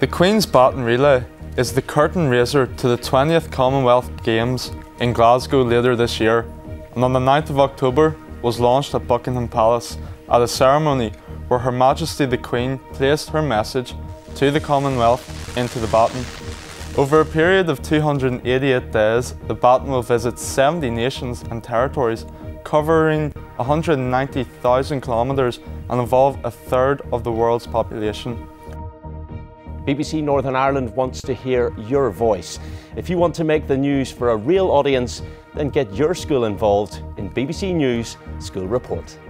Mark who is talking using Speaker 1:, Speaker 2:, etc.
Speaker 1: The Queen's Baton Relay is the curtain raiser to the 20th Commonwealth Games in Glasgow later this year and on the 9th of October was launched at Buckingham Palace at a ceremony where Her Majesty the Queen placed her message to the Commonwealth into the baton. Over a period of 288 days, the baton will visit 70 nations and territories covering 190,000 kilometres and involve a third of the world's population.
Speaker 2: BBC Northern Ireland wants to hear your voice. If you want to make the news for a real audience, then get your school involved in BBC News School Report.